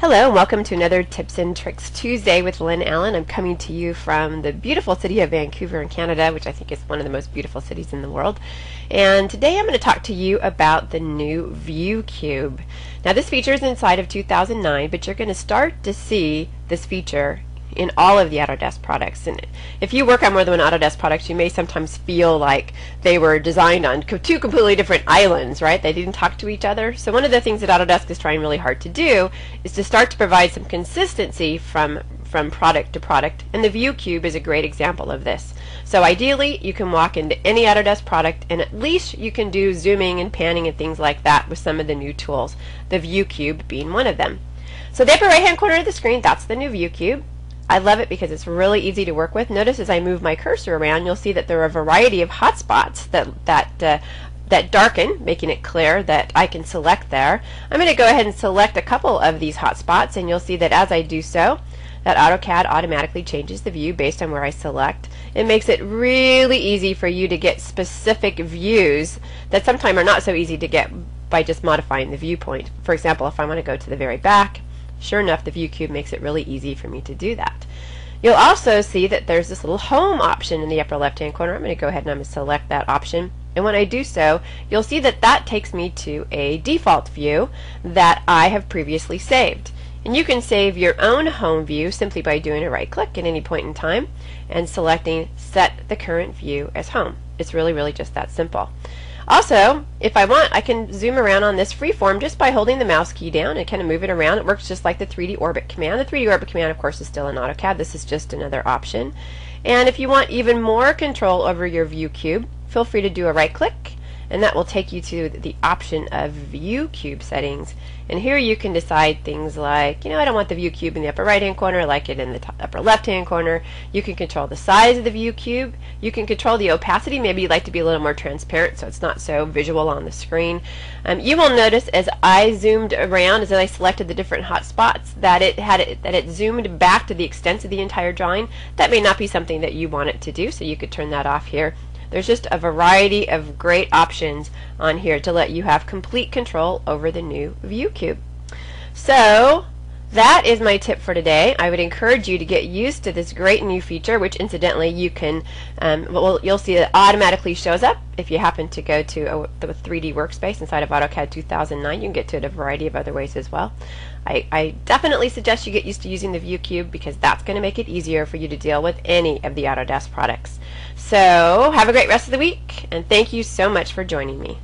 Hello and welcome to another Tips and Tricks Tuesday with Lynn Allen. I'm coming to you from the beautiful city of Vancouver in Canada, which I think is one of the most beautiful cities in the world. And today I'm going to talk to you about the new View Cube. Now this feature is inside of 2009, but you're going to start to see this feature in all of the Autodesk products. And if you work on more than one Autodesk product, you may sometimes feel like they were designed on two completely different islands, right? They didn't talk to each other. So one of the things that Autodesk is trying really hard to do is to start to provide some consistency from from product to product, and the View Cube is a great example of this. So ideally, you can walk into any Autodesk product and at least you can do zooming and panning and things like that with some of the new tools, the View Cube being one of them. So the upper right hand corner of the screen, that's the new View Cube. I love it because it's really easy to work with. Notice as I move my cursor around, you'll see that there are a variety of hotspots that, that, uh, that darken, making it clear that I can select there. I'm going to go ahead and select a couple of these hotspots, and you'll see that as I do so, that AutoCAD automatically changes the view based on where I select. It makes it really easy for you to get specific views that sometimes are not so easy to get by just modifying the viewpoint. For example, if I want to go to the very back, Sure enough, the View Cube makes it really easy for me to do that. You'll also see that there's this little Home option in the upper left-hand corner. I'm going to go ahead and I'm going to select that option. And when I do so, you'll see that that takes me to a default view that I have previously saved. And you can save your own home view simply by doing a right click at any point in time and selecting Set the Current View as Home. It's really, really just that simple. Also, if I want, I can zoom around on this freeform just by holding the mouse key down and kind of move it around. It works just like the 3D Orbit command. The 3D Orbit command, of course, is still in AutoCAD. This is just another option. And if you want even more control over your view cube, feel free to do a right click and that will take you to the option of view cube settings. And here you can decide things like you know I don't want the view cube in the upper right hand corner I like it in the upper left hand corner. You can control the size of the view cube. You can control the opacity. Maybe you'd like to be a little more transparent so it's not so visual on the screen. Um, you will notice as I zoomed around as I selected the different hot spots that it had it, that it zoomed back to the extent of the entire drawing. That may not be something that you want it to do so you could turn that off here there's just a variety of great options on here to let you have complete control over the new View Cube. So that is my tip for today. I would encourage you to get used to this great new feature, which incidentally you can, um, well, you'll see it automatically shows up if you happen to go to a, the 3D workspace inside of AutoCAD 2009. You can get to it a variety of other ways as well. I, I definitely suggest you get used to using the View Cube because that's going to make it easier for you to deal with any of the Autodesk products. So have a great rest of the week, and thank you so much for joining me.